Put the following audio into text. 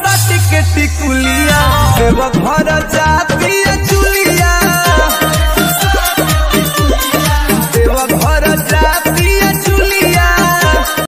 सटी के टिकुलिया देव घर